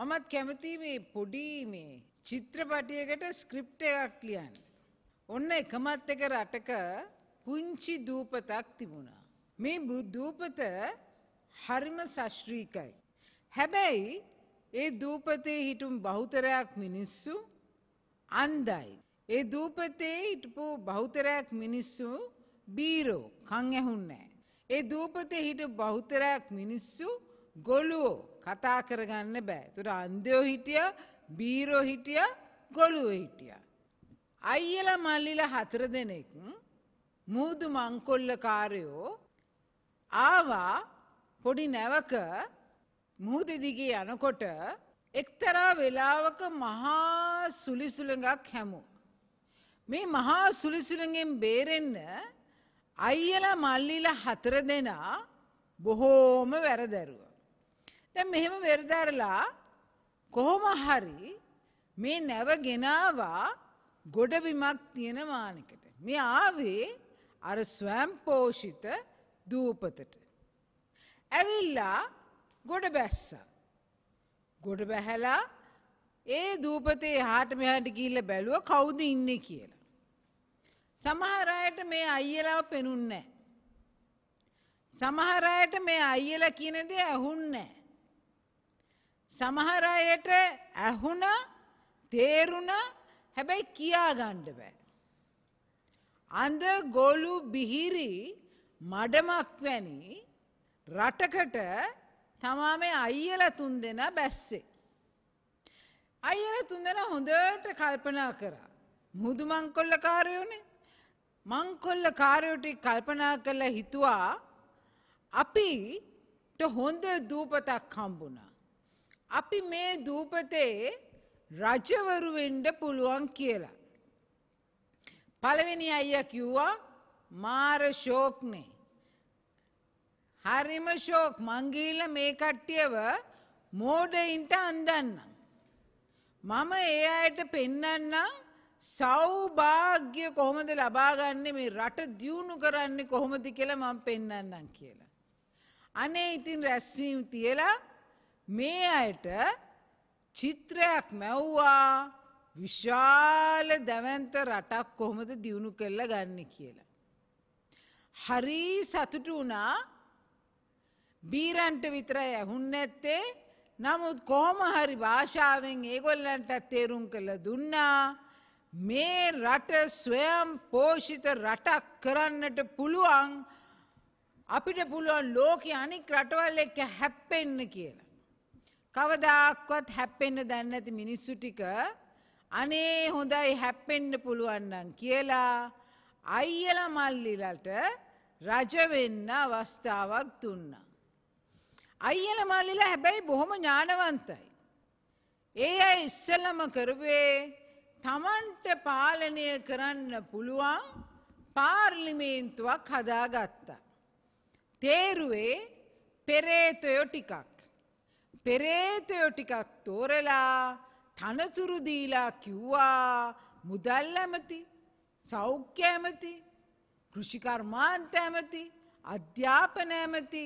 මමත් කැමති මේ පොඩි මේ චිත්‍රපටියකට ස්ක්‍රිප්ට එකක් ලියන්න. ඔන්න එකමත් එක රටක පුංචි දූපතක් තිබුණා. මේ දූපත හරිම සශ්‍රීකයි. හැබැයි ඒ දූපතේ හිටුම් බහුතරයක් මිනිස්සු අන්දයි. ඒ දූපතේ හිටපු බහුතරයක් මිනිස්සු බීරෝ කං ඇහුන්නෑ. ඒ දූපතේ හිට බහුතරයක් මිනිස්සු ගොලුවෝ කතා කරගන්න බෑ. තුට අන්දයෝ හිටිය බීරෝ හිටිය ගොලුව හිටිය. අයියල මල්ලිල හතර දෙනෙක් මූදු මංකොල්ල කාරයෝ ආවා පොඩි නැවක මුහුදදිගේ යනකොට එක්තරා වෙලාවක මහා සුලිසුළඟක් හැමෝ. මේ මහා සුලිසුළඟෙන් බේරෙන්න අයියල මල්ලිල හතර දෙනා බොහෝම වැරදැරුව. දැ මෙහෙම වෙරදැරලා කොහොම හරි මේ නැව ගෙනවා ගොඩබිමක් තියෙන මානකට. මේ ආවේ අර ස්වෑම් පෝෂිත දූපතට. ඇවිල්ලා ගොඩ බැස්ස. ගොඩ බැහැලා ඒ දූපතේ හාට මෙහට ගිල්ල බැලුව කවුද ඉන්න කියලා. සමහරයට මේ අයියලාව පෙනුන්නෑ. සමහරයට මේ අයියල කියනද ඇහුන්නෑ. සමහරයට ඇහුණ තේරුණ හැබැයි කියා ගණ්ඩ බෑ. අන්ද ගොලු බිහිරි මඩමක් වැනි රටකට තමා මේ අයියල තුන් දෙෙන බැස්සේ. අයියල තුන් දෙෙන හොඳට කල්පනා කරා. මුදු මංකොල්ල කාරයෝනේ මංකොල්ල කාරයෝටි කල්පනා කළ හිතුවා අපිට හොඳ දූපතක් හම්බුණා. අපි මේ දූපතේ රජවරුවෙන්ඩ පුළුවන් කියලා. පළවෙනි අයිය කිව්වා මාර ශෝක්නේ. හරිම ශෝක් මංගීල මේ කට්ටියව මෝඩයින්ට අන්දන්නම්. මම ඒ අයට පෙන්නන්නම් සෞභාග්‍ය කොහොමද ලබාගන්න මේ රට දියුණු කරන්නේ කොහොමද කියලා මම පෙන්නන්නම් කියලා. අනේ ඉතින් රැස්වීම් තියලා මේ අයට චිත්‍රයක් මැව්වා විශාල දැවන්ත රටක් කොහොමද දියුණු කරල ගන්න කියලා. හරි සතුටු වුණා බීරන්ට විතර ඇහුන්න ඇත්තේ නමුත් කෝම හරි භාෂාවෙන් ඒගොල්ලන්ට තේරුම් කළ දුන්නා මේ රට ස්වයම් පෝෂිත රටක් කරන්නට පුළුවන් අපිට පුළුවන් ලෝක අනික් රටවල් එක්ක හැප්පෙන්න කියලා. කවදක්වත් හැප්පෙන්න්න දැන්න ඇති මිනිස්සු ටික අනේ හොඳයි හැප්පෙන්න්න පුළුවන්නම් කියලා අයියල මල්ලිලට රජවෙන්න අවස්ථාවක් දුන්නා. අයියල මල්ලිල හැබැයි බොහොම ඥානවන්තයි. ඒ අය ඉස්සල්ලම කරවේ තමන්ට පාලනය කරන්න පුළුවන් පාර්ලිමේන්තුවක් හදාගත්තා. තේරුවේ පෙරේතයෝ ටිකක්. පෙරේතයෝ ටිකක් තෝරලා තනතුරු දීලා කිව්වා මුදල් ඇමති සෞඛ්‍ය ඇමති කෘෂිකර්මාන්ත ඇමති අධ්‍යාපන ඇමති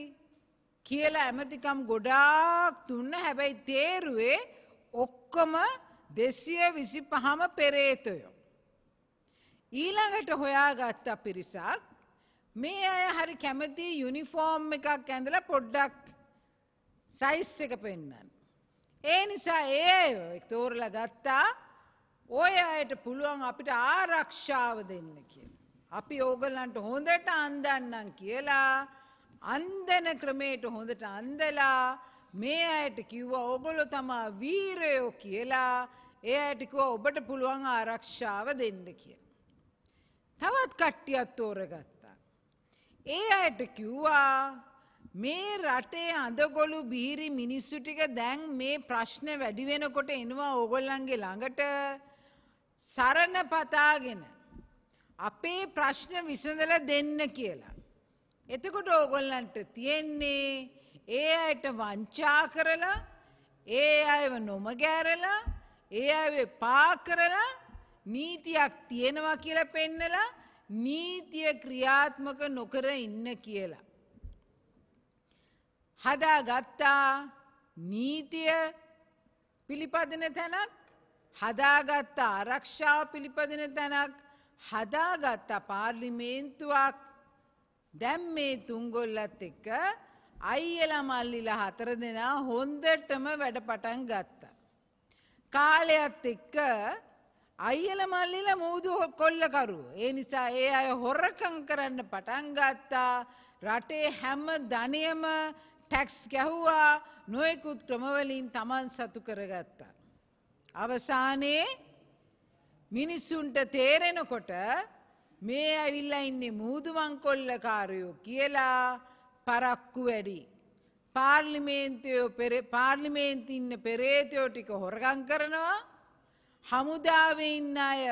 කියලා ඇමතිකම් ගොඩාක් තුන්න හැබැයි තේරුවේ ඔක්කොම දෙසිය විසි පහම පෙරේතයෝ. ඊළඟට හොයාගත්ත පිරිසක් මේ අය හරි කැමති යුනිෆෝර්ම් එකක් ඇඳල පොඩ්ඩක් සයිස් එක පෙන්න්නන්. ඒ නිසා ඒ තෝරල ගත්තා ඔය අයට පුළුවන් අපිට ආරක්ෂාව දෙන්න කිය. අපි ඕගල්ලන්ට හොඳට අන්දන්නම් කියලා අන්දන ක්‍රමයට හොඳට අන්දලා මේ අයට කිව්ව ඔගොලො තමා වීරයෝ කියලා ඒ අයටිකුව ඔබට පුළුවන් ආරක්ෂාව දෙන්න කිය. තවත් කට්ටියත් තෝරගත්තා. ඒ අයට කිව්වා මේ රටේ අඳගොලු බීරි මිනිස්සු ටික දැන් මේ ප්‍රශ්න වැඩිවෙනකොට එනවා ඕගොල්ලන්ගේ ළඟට සරණ පතාගෙන අපේ ප්‍රශ්න විසඳල දෙන්න කියලා. එතකොට ඕගොල්ලන්ට තියෙන්නේ ඒ අයට වංචා කරලා ඒ අයව නොමගෑරලා ඒ අය පා කරලා නීතියක් තියෙනවා කියලා පෙන්නලා නීතිය ක්‍රියාත්මක නොකර ඉන්න කියලා. හදා ගත්තා නීතිය පිළිපදින තැනක් හදාගත්ත ආරක්ෂාව පිළිපදින තැනක් හදාගත්ත පාර්ලිමේන්තුවක් දැම් මේ තුංගොල්ලත් එක්ක අයියල මල්ලිල හතර දෙනා හොන්දටම වැඩ පටන් ගත්ත. කාලයත් එක්ක අයියල මල්ලිල මුූදු කොල්ලකරු. ඒ නිසා ඒ අය හොරකං කරන්න පටන් ගත්තා රටේ හැම්ම ධනයම ටැක්ස් ගැහුවා නොයකුත් ක්‍රමවලින් තමන් සතු කරගත්තා. අවසානයේ මිනිස්සුන්ට තේරෙනකොට මේ ඇවිල්ලා ඉන්නේ මුූදුමංකොල්ලකාරයෝ කියලා පරක්කු වැඩි. පාර්ලිමේන්තයෝ පාර්ලිමේන්ති ඉන්න පෙරේතයෝ ටික හොරගං කරනවා හමුදාව ඉන්න අය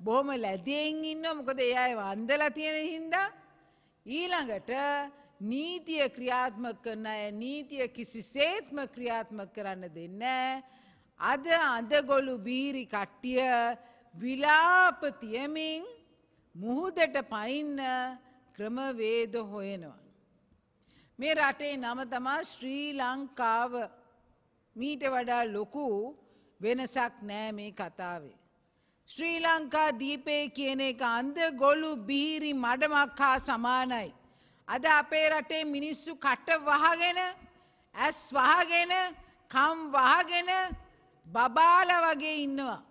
බොහොම ලැදයෙන් ඉන්න මොකද ඒ අය වන්දල තියෙන හින්දා ඊළඟට නීතිය ක්‍රියාත්මක කරන අය නීතිය කිසි සේත්ම ක්‍රියාත්මක කරන්න දෙන්න අද අදගොලු බීරි කට්ටිය විලාප තියමින් මුහුදට පයින්න ක්‍රමවේද හොයනවා. මේ රටේ නම තමා ශ්‍රී ලංකාව මීට වඩා ලොකු වෙනසක් නෑ මේ කතාවේ. ශ්‍රී ලංකා දීපේ කියන එක අන්ද ගොලු බීරි මඩමක් හා සමානයි. අද අපේ රටේ මිනිස්සු කට වහගෙන ඇස් වහගෙන කම් වහගෙන බබාල වගේ ඉන්නවා.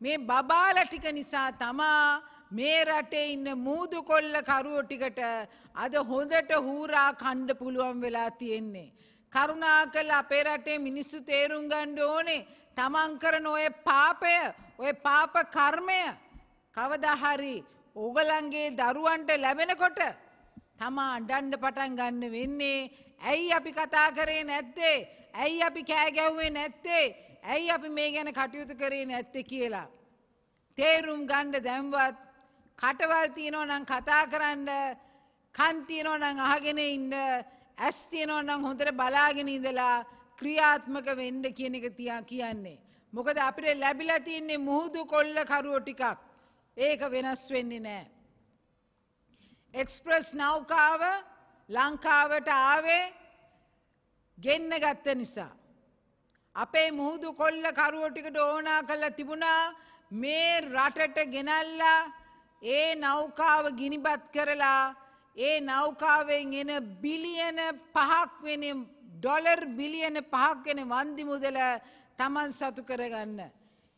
මේ බබාල ටික නිසා තමා මේ රටේ ඉන්න මූදු කොල්ල කරුවෝ ටිකට අද හොඳට හූරා කණ්ඩ පුළුවන් වෙලා තියෙන්නේ. කරුණා කළ අපේ රටේ මිනිස්සු තේරුම් ගණ්ඩ ඕනේ තමන් කරන ඔය පාපය ඔය පාප කර්මය කවදහරි ඕගලන්ගේ දරුවන්ට ලැබෙනකොට තමා අඩන්ඩ පටන් ගන්න වෙන්නේ ඇයි අපි කතා කරේ නැත්තේ ඇයි අපි කෑගැව්වේ නැත්තේ ඇයි අපි මේ ගැන කටයුතු කරේ නැත්ත කියලා. තේරුම් ගණ්ඩ දැම්වත් කටවල් තියනෝ නම් කතා කරන්න කන්තියනෝ නං අහගෙන ඉන්න ඇස්තියනෝ නම් හොඳට බලාගෙන ඉඳලා ක්‍රියාත්මක වෙන්ඩ කියන එක තියා කියන්නේ. මොකද අපිට ලැබිලා තියන්නේ මුහුදු කොල්ල කරුවෝ ටිකක් ඒක වෙනස් වෙන්නේ නෑ. එක්ස්ප්‍රස් නෞකාව ලංකාවට ආවේ ගෙන්න ගත්ත නිසා. අපේ මුහුදු කොල්ල කරුවෝටිකට ඕනා කල්ල තිබුණා මේ රටට ගෙනල්ලා ඒ නෞකාව ගිනිබත් කරලා ඒ නෞකාවෙන් එන බිලියන පහක් වෙන ඩොලර් බිලියන පහක් වෙන වන්දි මුදල තමන් සතු කරගන්න.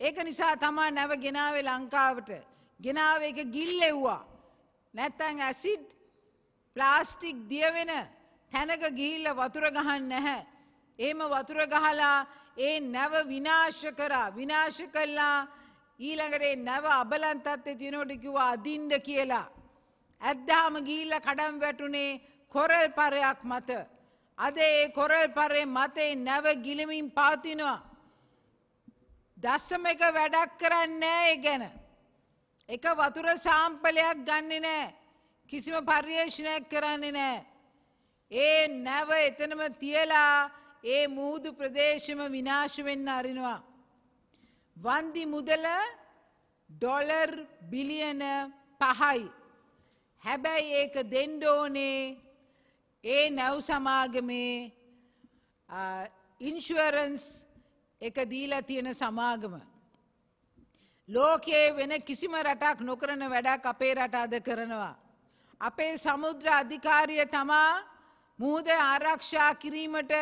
ඒක නිසා තමා නැව ගෙනාවේ ලංකාවට ගෙනාව එක ගිල්ලෙව්වා. නැත්තං ඇසිඩ් ප්ලාස්ටික් දියවෙන තැනක ගිහිල්ල වතුර ගහන්න නැහැ. ඒම වතුර ගහලා ඒ නැව විනාශ කරා විනාශ කල්ලා ඊළඟට නැව අබලන්තත් තිනොටිකිවා අදින්ඩ කියලා. ඇද්දාම ගීල්ල කඩම් වැටුනේ කොරල් පරයක් මත. අද ඒ කොරල් පරේ මතේ නැව ගිලමින් පාතිනවා. දස්සම එක වැඩක් කරන්නේ ඒ ගැන. එක වතුර සාම්පලයක් ගන්න නෑ කිසිම පර්යේෂණයක් කරන්නේ නෑ. ඒ නැව එතනම තියලා ඒ මුූදු ප්‍රදේශම විනාශ වෙන්න අරිනවා. වන්දි මුදල ඩොලර් බිලියන පහයි. හැබැයි ඒක දෙන්ඩෝනේ ඒ නැව් සමාගමේ ඉන්ශුවරන්ස් එක දීලා තියෙන සමාගම. ලෝකයේ වෙන කිසිම රටක් නොකරන වැඩක් අපේ රට අද කරනවා. අපේ සමුද්‍ර අධිකාරිය තමා මුහද ආරක්ෂා කිරීමට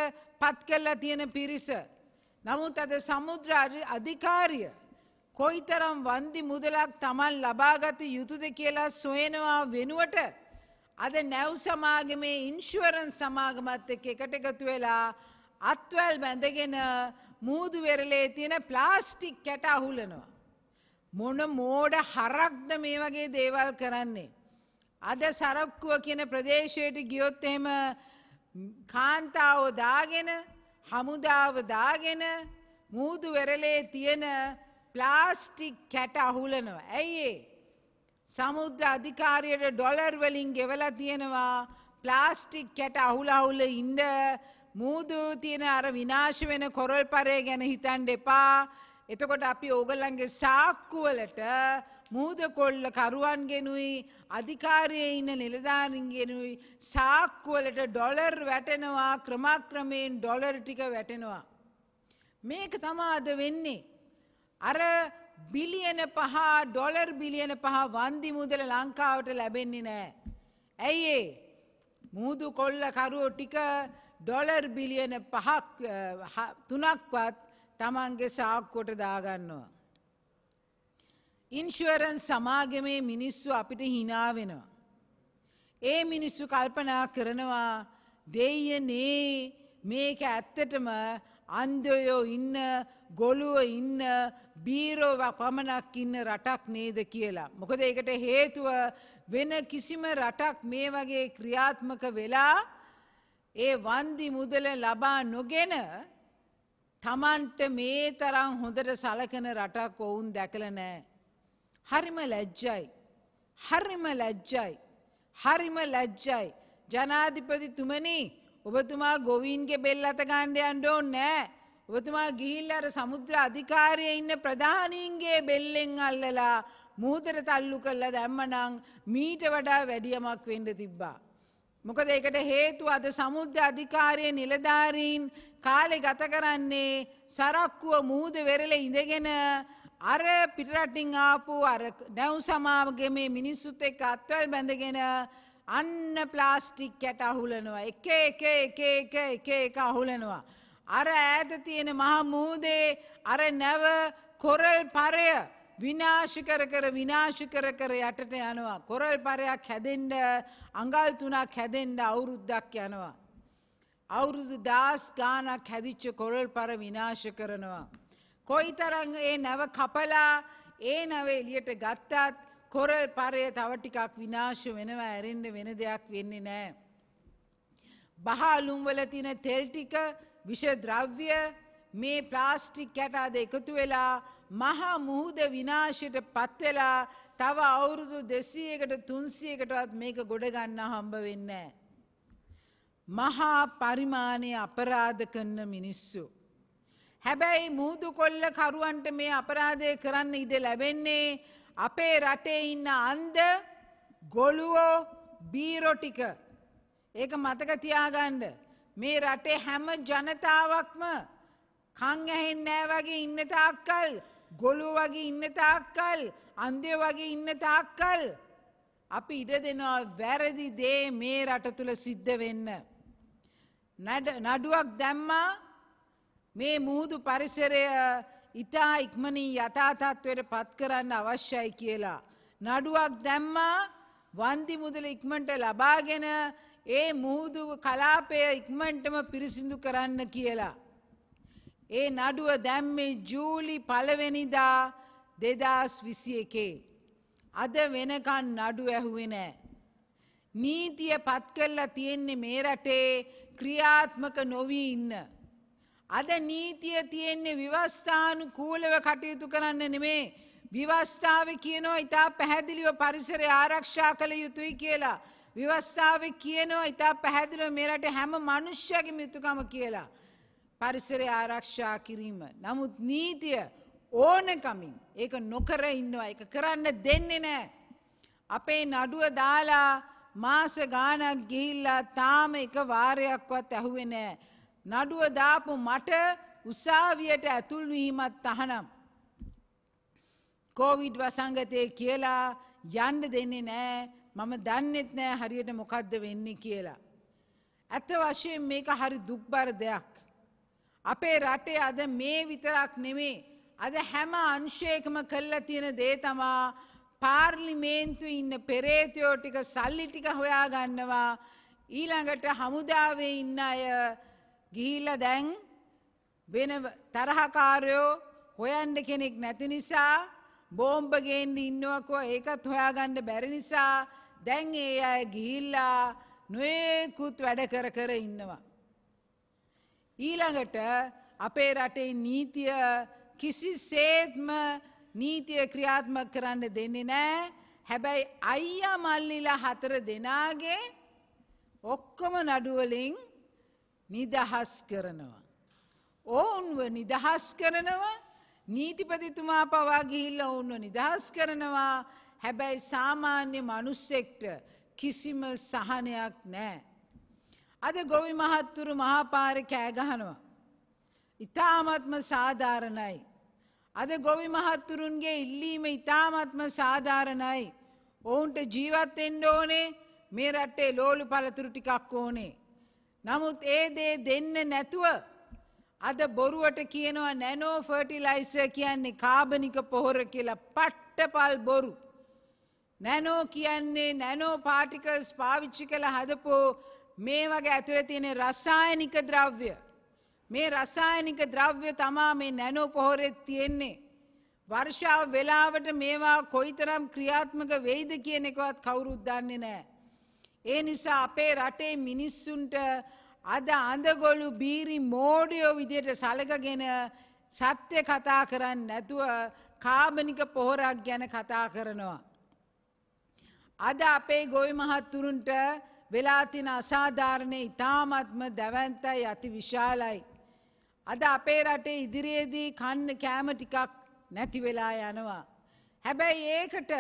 පත් කල්ලා තියෙන පිරිස. නමුත් අද සමුද්‍ර අධිකාරිය කොයිතරම් වන්දි මුදලක් තමන් ලබාගත යුතුද කියලා සොයනවා වෙනුවට අද නැව් සමාගමේ ඉන්ශුවරන් සමාගමත් එක්ක එකට එකතු වෙලා අත්වැල් බැඳගෙන මූදු වෙරලේ තියෙන ප්ලාස්ටික් කැට අහුලනවා. මොන මෝඩ හරක්ද මේ වගේ දේවල් කරන්නේ. අද සරක්කුව කියන ප්‍රදේශයට ගියොත් එහෙම කාන්තාවෝ දාගෙන හමුදාව දාගෙන මූදු වෙරලේ තියෙන ප්ලාස්ටික් කැට අහුලනවා. ඇයිඒ. සමුද්‍ර අධිකාරයට ඩොලර් වලින් ගෙවලා තියෙනවා ප්ලාස්ටික් කැට අහුලහුල ඉන්ඩ මූදු තියෙන අර විනාශ වෙන කොරල් පරය ගැන හිතන් දෙපා එතකොට අපි ඕගල්ලන්ගේ සාක්කුවලට මූද කොල්ල කරුවන්ගෙනුයි අධිකාරය ඉන්න නිලධාරින්ගෙනුයි සාක්කුවලට ඩොලර් වැටෙනවා ක්‍රමක්‍රමයෙන් ඩොලර් ටික වැටෙනවා. මේක තමාද වෙන්නේ. අර බිලියන පහ ඩොලර් බිලියන පහ වන්දි මුදල ලංකාවට ලැබෙන්නේ නෑ. ඇයි ඒ මුූදු කොල්ල කරුවෝ ටික ඩොලර් බිලියන පහක් තුනක්වත් තමන්ගේ සාක්කොට දාගන්නවා. ඉන්ශුවරන් සමාගමේ මිනිස්සු අපිට හිනාවෙනවා. ඒ මිනිස්සු කල්පනා කරනවා දෙයනේ මේක ඇත්තටම අන්දයෝ ඉන්න ගොළුව ඉන්න බීරෝව පමණක් ඉන්න රටක් නේද කියලා. මොකද ඒකට හේතුව වෙන කිසිම රටක් මේ වගේ ක්‍රියාත්මක වෙලා ඒ වන්දි මුදල ලබා නොගෙන තමන්ට මේ තරම් හොඳට සලකන රටක් ඔවුන් දැකල නෑ. හරිම ලැජ්ජයි. හරිම ලැජ්ජයි. හරිම ලැජ්ජයි. ජනාධිපතිතුමනි ඔබතුමා ගොවීන්ගේ බෙල් අත ගණ්ඩ අන්ඩෝ නෑ. ඔබතුමා ගිහිල් අර සමුද්‍ර අධිකාරය ඉන්න ප්‍රධානීන්ගේ බෙල්ලෙන් අල්ලලා මූදර තල්ලු කල්ල දැම්මනං මීට වඩා වැඩියමක් වෙන්ඩ තිබ්බා. මොකද ඒකට හේතු අද සමුද්‍ර අධිකාරය නිලධාරීන් කාලෙ ගත කරන්නේ සරක්කුව මූද වෙරල ඉඳගෙන අර පිටරටින් ආපු අර නැව් සමාවගේ මේ මිනිස්සුත් එක් අත්වල් බැඳගෙන අන්න ප්ලාස්ටික් යට අහුලනවා එක එක එක එක එක එක අහුලනවා. අර ඈත තියෙන මහා මූදේ අර නැව කොරල් පරය විනාශ කර කර විනාශ කර කර යටට යනවා. කොරල් පරයක් හැදෙන්ඩ අඟල් තුනක් හැදෙන්ඩ අවුරුද්දක් යනවා. අවුරුදු දස් ගානක් හැදිච්ච කොරල් පර විනාශ කරනවා. කොයි තරං ඒ නැව කපලා ඒ නැව එලියට ගත්තත් කොරල් පරය තව ටිකක් විනාශ වෙනවා ඇරෙන්ඩ වෙන දෙයක් වෙන්නේ නෑ. බහලුම්වල තින තෙල්ටික විෂද්‍රව්‍ය මේ ප්ලාස්ටික් කැටාද එකතු වෙලා මහා මුහුද විනාශයට පත්වෙලා තව අවුරුදු දෙසීයකට තුන්සියකටවත් මේක ගොඩගන්න හම්බ වෙන්න. මහා පරිමාණය අපරාධ කරන්න මිනිස්සු. හැබැයි මුූදු කොල්ල කරුවන්ට මේ අපරාධය කරන්න ඉඩ ලැබෙන්නේ අපේ රටේ ඉන්න අන්ද ගොළුවෝ බීරොටික ඒක මතක තියාගණ්ඩ මේ රටේ හැම ජනතාවක්ම කං ඇහෙන් නෑ වගේ ඉන්න තාක්කල් ගොලු වගේ ඉන්න තාක්කල් අන්දය වගේ ඉන්න තාක්කල් අපි ඉඩ දෙනවා වැරදි දේ මේ රට තුළ සිද්ධ වෙන්න. නඩුවක් දැම්මා මේ මුහුදු පරිසරය ඉතා ඉක්මනින් යථාතත්වයට පත් කරන්න අවශ්‍යයි කියලා. නඩුවක් දැම්මා වන්දි මුදල ඉක්මට ලබාගෙන ඒ මුහුදු කලාපය ඉක්මන්ටම පිරිසිදු කරන්න කියලා. ඒ නඩුව දැම්මේ ජූලි පලවෙනිදා දෙදස් විසි එකේ. අද වෙනකන් නඩු ඇහුවෙ නෑ. නීතිය පත් කල්ලා තියෙන්නේ මේ රටේ ක්‍රියාත්මක නොවී ඉන්න. අද නීතිය තියෙන්නේ විවස්ථානු කූලව කටයුතු කරන්න නෙමේ විවස්ථාව කියනවා ඉතා පැහැදිලිව පරිසරය ආරක්ෂා කළ යුතුයි කියලා. විවස්ථාව කියනවා ඉතා පැහැදිලිව මෙරට හැම මනුෂ්‍යයගේ යුතුකම කියලා. පරිසරය ආරක්ෂා කිරීම. නමුත් නීතිය ඕනකමින් ඒක නොකර ඉන්නවා එක කරන්න දෙන්නේ නෑ. අපේ නඩුව දාලා මාස ගානක් ගිහිල්ලා තාම එක වාරයක්වත් ඇහුවෙ නෑ. නඩුව දාපු මට උසාවියට ඇතුල්වීමත් තහනම්. කෝවිඩ් වසංගතය කියලා යන්න දෙන්නේ නෑ මම දන්නෙත් නෑ හරියට මොකක්ද වෙන්නේ කියලා. ඇත්ත වශයෙන් මේක හරි දුක්බර දෙයක්. අපේ රටේ අද මේ විතරක් නෙමේ අද හැම අංශයකම කල්ල තියෙන දේ තමා පාර්ලිමේන්තු ඉන්න පෙරේතයෝ ටික සල්ලි ටික හොයා ගන්නවා ඊළඟට හමුදාවේ ඉන්න අය ගිහිල්ල දැන් වෙන තරහකාරයෝ හොයන්ඩ කෙනෙක් නැති නිසා බෝම්බගේන්න ඉන්නවකෝ ඒකත් හොයාගණ්ඩ බැරි නිසා දැන් ඒ අය ගිහිල්ලා නොයෙකුත් වැඩ කර කර ඉන්නවා. ඊළඟට අපේ රටේ නීතිය කිසි සේත්ම නීතිය ක්‍රියාත්ම කරන්න දෙන්නේ නෑ හැබැයි අයියා මල්ලිලා හතර දෙනාගේ ඔක්කොම නඩුවලින් නිදහස් කරනවා. ඔවුන්ව නිදහස් කරනවා නීතිපතිතුමා පවා ගිහිල්ල ඔවුන්ව නිදහස් කරනවා හැබැයි සාමාන්‍ය මනුස්සෙක්ට කිසිම සහනයක් නෑ. අද ගොවි මහත්තුරු මහාපාර කෑගහනවා. ඉතාමත්ම සාධාරණයි. අද ගොවි මහත්තුරුන්ගේ ඉල්ලීම ඉතාමත්ම සාධාරණයි. ඔවුන්ට ජීවත්වෙන්ඩ ඕනේ මේ රට්ටේ ලෝලු පළතුරු ටිකක් ඕනේ. නමුත් ඒ දේ දෙන්න නැතුව අද බොරුවට කියනවා නැනෝ ෆර්ටිලයිස කියන්නේ කාබනික පොහොර කියලා පට්ට පල් බොරු. නැනෝ කියන්නේ නැනෝ පාටිකල්ස් පාවිච්චි කළ හදපෝ මේ වගේ ඇතුළ තියෙන රසායනික ද්‍රව්‍ය. මේ රසායනික ද්‍රව්‍ය තමා මේ නැනෝ පොහොරෙත් තියෙන්නේ. වර්ෂාව වෙලාවට මේවා කොයිතරම් ක්‍රියාත්මක වෙයිද කියන එකවත් කවුරුත් දන්නේ නෑ. ඒ නිසා අපේ රටේ මිනිස්සුන්ට අද අඳගොලු බීරි මෝඩියෝ විදියට සලකගෙන සත්‍ය කතා කරන්න නැතුව කාබනික පොහොරක් ගැන කතා කරනවා. අද අපේ ගොයි මහත්තුරුන්ට වෙලාතින අසාධාරණය ඉතාමත්ම දැවන්තයි අති විශාලයි. අද අපේ රටේ ඉදිරියේදී කන්න කෑම ටිකක් නැති වෙලා යනවා. හැබැයි ඒකට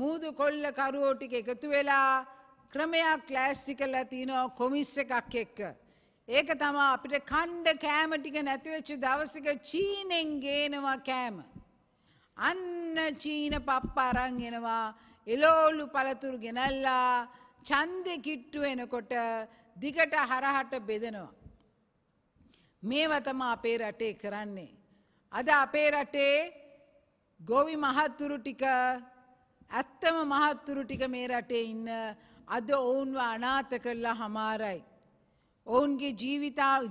මූදු කොල්ල කරුවෝටික එකතු වෙලා ක්‍රමයක් ලෑස්ති කල්ලා තියනවා කොමිස්ස එකක් එක්ක. ඒක තමා අපිට කණ්ඩ කෑමටික නැතිවෙච්ච දවසක චීනෙන් ගේනවා කෑම. අන්න චීන පප්ප අරංගෙනවා එලෝලු පළතුරු ගෙනල්ලා චන්දෙ කිට්ටු එනකොට දිගට හරහට බෙදනවා. මේවතම අපේ රටේ කරන්නේ. අද අපේ රටේ ගොවි මහත්තුරු ටික ඇත්තම මහත්තුරු ටික මේ රටේ ඉන්න අද ඔවුන්ව අනාත කරලා හමාරයි. ඔවුන්ගේ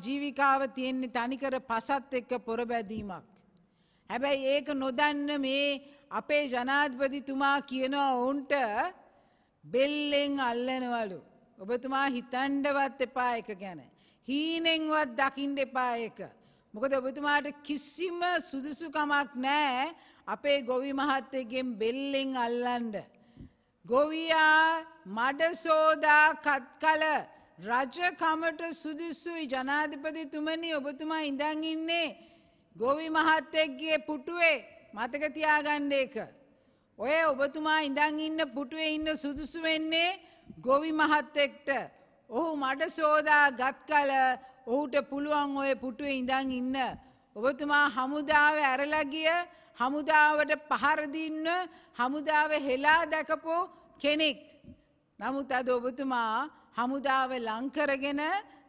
ජීවිකාව තියෙන්නේ තනිකර පසත් එක්ක පොරබැදීමක්. හැබැයි ඒක නොදන්න මේ අපේ ජනාධපතිතුමා කියනවා ඔවුන්ට බෙල්ලෙන් අල්ලනවලු. ඔබතුමා හිතන්ඩවත් එපා එක ගැන. හීනෙන්වත් දකිින්ඩ එපා එක. මොකද ඔබතුමාට කිසිම සුදුසුකමක් නෑ අපේ ගොවි මහත්තයගෙන් බෙල්ලෙන් අල්ලන්ඩ. ගොවියා මඩසෝදා කත් කල රජකමට සුදුස්සුයි ජනාධිපතිතුමනි ඔබතුමා ඉඳං ඉන්නේ ගොවි මහත්තෙක්ගේ පුටුවේ මතකතියාගණ්ඩ එක. ඔය ඔබතුමා ඉඳං ඉන්න පුටුවේ ඉන්න සුදුසු වෙන්නේ ගොවි මහත්තෙක්ට. ඔහු මඩ සෝදා ගත් කල ඔහුට පුළුවන් ඔය පුටුවේ ඉඳං ඉන්න. ඔබතුමා හමුදාව ඇරලගිය හමුදාවට පහරදින්න හමුදාව හෙලා දැකපෝ කෙනෙක්. නමුත් අද ඔබතුමා හමුදාව ලංකරගෙන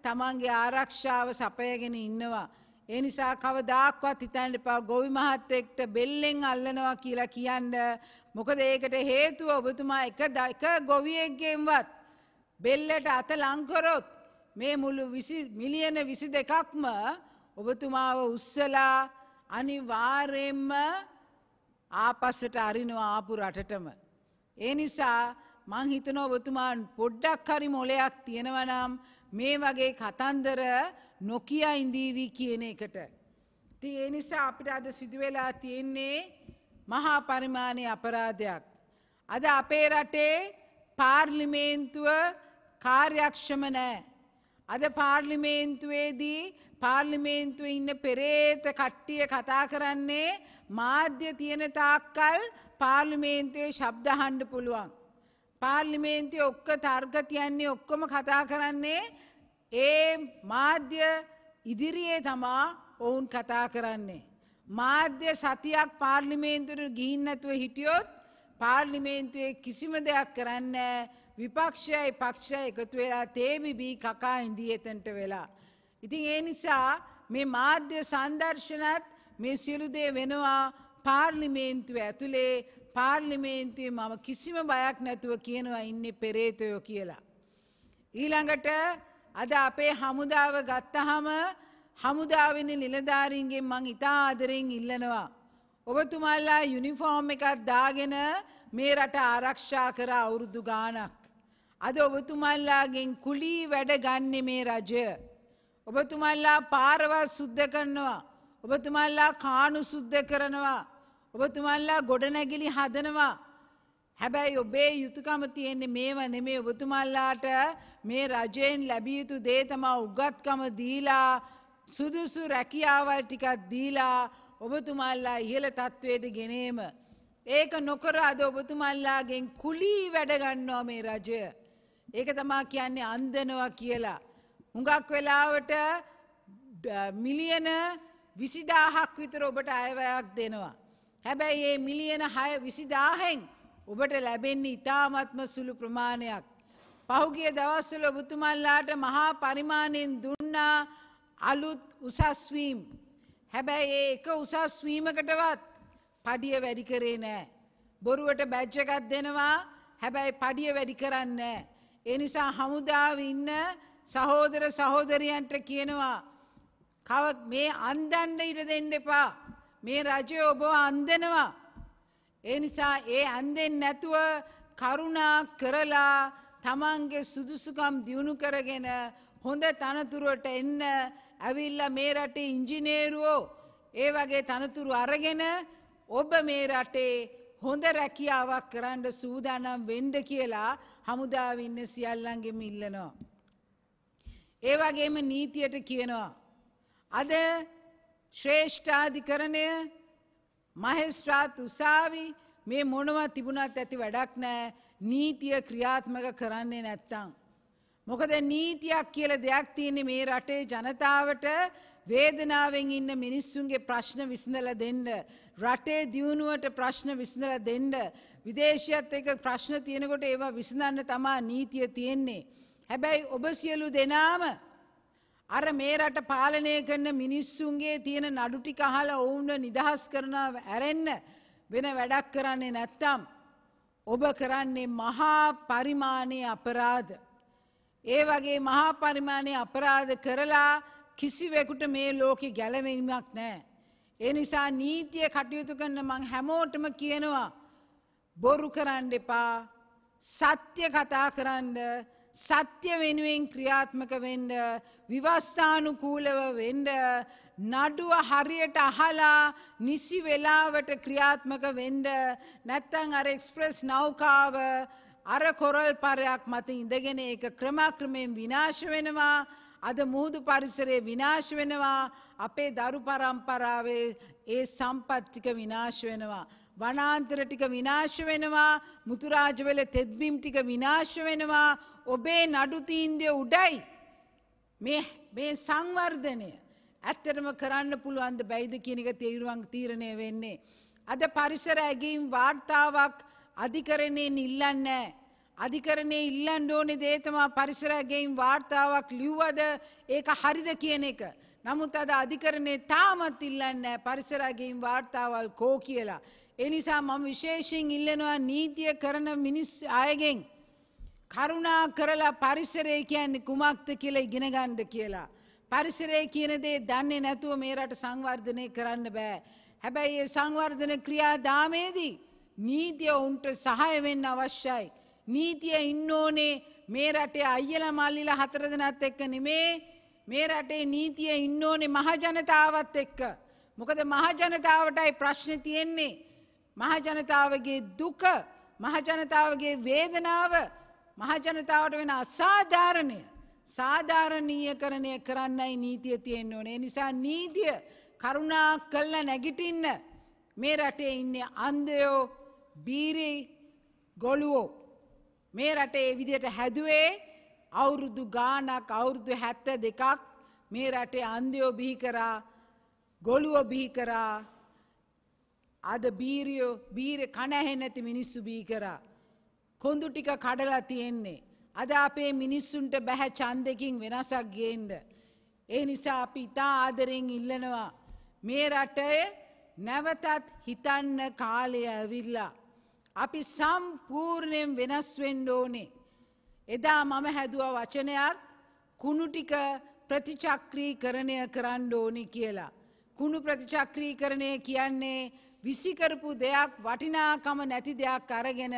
තමන්ගේ ආරක්ෂාව සපයගෙන ඉන්නවා. ඒ නිසා කවදාක්වත් හිතන්න එපා ගොවි මහත්තෙක්ට බෙල්ලෙන් අල්ලනවා කියලා කියන්න මොකද ඒකට හේතුව ඔබතුමා එක දක ගොවියෙක්ගෙන්වත් බෙල්ලට අත ලංකොරොත් මේ මුළු මිලියන විසි දෙකක්ම ඔබතුමාව උස්සලා අනිවාර්යෙන්ම ආපස්සට අරිනවා ආපු රටටම. ඒ නිසා මං හිතන ඔබතුමාන් පොඩ්ඩක් හරි මොලයක් තියෙනවනම් මේ වගේ කතන්දර නොකිය ඉන්දීවී කියන එකට. ති ඒ නිසා අපිට අද සිදුවෙලා තියෙන්නේ මහා පරිමාණය අපරාධයක්. අද අපේ රටේ පාර්ලිමේන්තුව කාර්යක්ෂම නෑ. අද පාර්ලිමේන්තුවේදී පාර්ලිමේන්තුව ඉන්න පෙරේත කට්ටිය කතා කරන්නේ මාධ්‍ය තියෙන තාක්කල් පාර්ලිමේන්තුවේ ශබ්දහන්ඩ පුළුවන්. පාර්ලිමේන්තය ඔක්ක තර්ග තියන්නේ ඔක්කොම කතා කරන්නේ ඒ මාධ්‍ය ඉදිරියේ තමා ඔවුන් කතා කරන්නේ. මාධ්‍ය සතියක් පාර්ලිමේන්තුවට ගිහින්නතුව හිටියොත් පාර්ලිමේන්තුවේ කිසිම දෙයක් කරන්න විපක්ෂයයි පක්ෂය එකතු වෙලා තේබිබී කකා ඉන්දී එතන්ට වෙලා. ඉතින් ඒ නිසා මේ මාධ්‍ය සංදර්ශනත් මේ සියලුදේ වෙනවා පාර්ලිමේන්තුව ඇතුළේ පාර්ලිමේන්තුවේ මම කිසිම බයක් නැතුව කියනවා ඉන්නේ පෙරේතයෝ කියලා. ඊළඟට අද අපේ හමුදාව ගත්තහම හමුදාවෙන නිලධාරීන්ගේ මං ඉතා ආදරෙන් ඉල්ලනවා. ඔබතුමල්ලා යුනිෆෝර්ම් එකක් දාගෙන මේ රට ආරක්ෂා කර අවුරුදු ගානක්. අද ඔබතුමල්ලාගෙන් කුලී වැඩ ගන්න මේ රජය. ඔබතුමල්ලා පාරවල් සුද්ධ කරනවා. ඔබතුමල්ලා කානු සුද්ධ කරනවා. ඔබතුමල්ලා ගොඩනැගිලි හදනවා. හැබැයි ඔබේ යුතුකම තියෙන්නේ මේව නෙමේ ඔබතුමල්ලාට මේ රජයෙන් ලැබියයුතු දේතමා උගත්කම දීලා සුදුසු රැකියාවල් ටිකත් දීලා ඔබතුමල්ලා ඉහළ තත්ත්වයට ගෙනීම. ඒක නොකර අද ඔබතුමල්ලාගෙන් කුලී වැඩගන්නවා මේ රජය. ඒක තමා කියන්නේ අන්දනවා කියලා. හුඟක් වෙලාවට ඩ- මිලියන විසිදාහක් විතර ඔබට අයවයක් දෙනවා. හැබැයි ඒ මිලියන හය විසිදාහෙන් ඔබට ලැබෙන්නේ ඉතාමත්ම සුළු ප්‍රමාණයක්. පහුගිය දවස්සල ඔබතුමල්ලාට මහා පරිමාණයෙන් දුන්නා අලුත් උසස්වීම්. හැබැයි ඒ එක උසස්වීමකටවත් පඩිය වැඩි කරේ නෑ. බොරුවට බැච්චකත් දෙනවා හැබැයි පඩිය වැඩි කරන්න. එනිසා හමුදාව ඉන්න සහෝදර සහෝදරියන්ට කියනවා කව මේ අන්දන්ඩ ඉට දෙන්න එපා මේ රජය ඔබ අන්දනවා. ඒ නිසා ඒ අන්දෙන් නැතුව කරුණා කරලා තමන්ගේ සුදුසුකම් දියුණු කරගෙන හොඳ තනතුරුවට එන්න ඇවිල්ල මේ රටේ ඉංජිනේරුවෝ ඒ වගේ තනතුරු අරගෙන ඔබ මේ රටේ හොඳ රැකියාවක් කරන්න සූදානම් වෙන්ඩ කියලා හමුදාවන්න සියල්ලන්ගෙම ඉල්ලනවා. ඒ වගේම නීතියට කියනවා. අද ශ්‍රේෂ්ඨාධිකරණය මහෙස්ට්‍රාත් උසාවි මේ මොනවත් තිබුණත් ඇති වැඩක් නෑ නීතිය ක්‍රියාත්මක කරන්නේ නැත්තං. මොකද නීතියක් කියල දෙයක් තියෙන්නේ මේ රටේ ජනතාවට වේදනාවෙන් ඉන්න මිනිස්සුන්ගේ ප්‍රශ්න විසඳල දෙන්න. රටේ දියුණුවට ප්‍රශ්න විසඳල දෙන්න. විදේශයත් එක ප්‍රශ්න තියෙනකොට ඒවා විසඳන්න තමා නීතිය තියෙන්නේ. හැබැයි ඔබ සියලු දෙනාම අර මේ රට පාලනය කරන මිනිස්සුන්ගේ තියෙන නඩුටි කහල ඔවුන්ව නිදහස් කරනාව ඇරෙන්න වෙන වැඩක් කරන්නේ නැත්තම්. ඔබ කරන්නේ මහා පරිමාණය අපරාධ. ඒ වගේ මහා පරිමාණය අපරාධ කරලා කිසිවෙකුට මේ ලෝකෙ ගැලවීමක් නෑ. ඒ නිසා නීතිය කටයුතු කරන්න මං හැමෝටම කියනවා බොරු කරන්න එපා සත්‍ය කතා කරන්න සත්‍ය වෙනුවෙන් ක්‍රියාත්මක වෙන්ඩ විවස්ථානුකූලව වෙන්ඩ නඩුව හරියට අහලා නිසි වෙලාවට ක්‍රියාත්මක වෙන්ඩ නැත්තං අර එක්ස්ප්‍රෙස් නෞකාව අර කොරල් පරයක් මත ඉඳගෙන ඒක ක්‍රමක්‍රමයෙන් විනාශ වෙනවා අද මුහුදු පරිසරයේ විනාශ වෙනවා අපේ දරු පරම්පරාවේ ඒ සම්පත්තික විනාශ වෙනවා. වනාන්තර ටික විනාශ වෙනවා මුතුරාජවෙල තෙත්බිම් ටික විනාශ වෙනවා ඔබේ නඩුතීන්දය උඩයි මේ සංවර්ධනය ඇත්තටම කරන්න පුළුවන්ද බැයිද කියනක තේරුවන් තීරණය වෙන්නේ. අද පරිසර ඇගීම් වාර්තාවක් අධිකරණයෙන් ඉල්ලන්නෑ. අධිකරණය ඉල්ලන්ඩ ඕනෙ දේතමා පරිසරගයින් වාර්තාවක් ලිව්වද ඒක හරිද කියන එක. නමුත් අද අධිකරණය තාමත් ඉල්ලන්න පරිසරගයින් වාර්තාවල් කෝ කියලා. එනිසා මම විශේෂයෙන් ඉල්ලනවා නීතිය කරන මිනිස් අයගෙන්. කරුණා කරලා පරිසරය කියන්නේ කුමක්ත කියලා ඉගෙනගණ්ඩ කියලා. පරිසරය කියනදේ දන්නේ නැතුව මේ රට සංවර්ධනය කරන්න බෑ. හැබැයි ඒ සංවර්ධන ක්‍රියා දාමේදී. නීතිය උන්ට සහයවෙන්න අවශ්‍යයි. නීතිය ඉන්න ඕනේ මේ රටේ අයියල මල්ලිල හතර දෙනත් එක්ක නෙමේ මේ රටේ නීතිය ඉන්න ඕනේ මහජනතාවත් එක්ක. මොකද මහජනතාවටයි ප්‍රශ්න තියෙන්නේ. මහජනතාවගේ දුක මහජනතාවගේ වේදනාව මහජනතාවට වෙන අසාධාරණය සාධාරණීය කරණය කරන්නයි නීතිය තියෙන්න්න ඕනේ නිසා නීතිය කරුණා කල්ල නැගිටින්න මේ රටේ ඉන්න අන්දයෝ බීරි ගොලුවෝ මේ රටේ විදියට හැදුවේ අවුරුදු ගානක් අවුරුදු හැත්ත දෙකක් මේ රටේ අන්දයෝ බිහි කරා ගොලුව බිහි කරා අද බීරියෝ බීර කණැහෙ නැති මිනිස්සු බී කරා. කොඳු ටික කඩලා තියෙන්නේ. අද අපේ මිනිස්සුන්ට බැහැ චන්දකින් වෙනසක් ගේන්ඩ. ඒ නිසා අපි ඉතා ආදරෙන් ඉල්ලනවා. මේ රටය නැවතත් හිතන්න කාලය ඇවිල්ලා. අපි සම්පූර්ණයෙන් වෙනස් වෙන්න ඕනේ. එදා මම හැදුව වචනයක් කුණු ටික ප්‍රතිචක්‍රී කරණය කරන්න ඕනි කියලා. කුණු ප්‍රතිචක්‍රී කරණය කියන්නේ විසිකරපු දෙයක් වටිනාකම නැති දෙයක් අරගෙන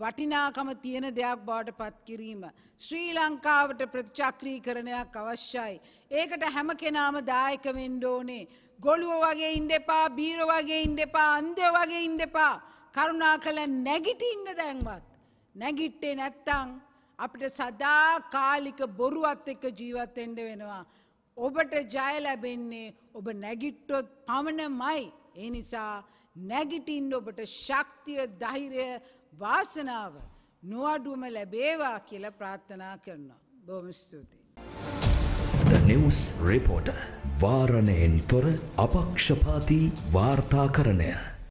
වටිනාකම තියෙන දෙයක් බවට පත් කිරීම. ශ්‍රී ලංකාවට ප්‍රතිචක්‍රී කරණයක් අවශ්‍යයි. ඒකට හැම කෙනාම දායක වෙන්ඩෝනේ. ගොළුව වගේ ඉන්ඩෙපා බීර වගේ ඉන්ඩෙපා අන්දය වගේ ඉන්ඩෙපා කරුණා කළ නැගිටින්න දැන්වත්. නැගිට්ටේ නැත්තං අපට සදා කාලික බොරුවත් එක්ක ජීවත්වෙන්ඩ වෙනවා. ඔබට ජය ලැබෙන්නේ ඔබ නැගිට්ටොත් පමණ මයි. ඒ නිසා නැගිටින් ඔබට ශක්තිය දහිරය වාසනාව නොවඩුවම ලැබේවා කියල ප්‍රාර්ථනා කරනවා. බොම ස්තුතියි. නිවස් රේපෝට වාරණයෙන් තොර අපක්ෂපාති වාර්තාකරණය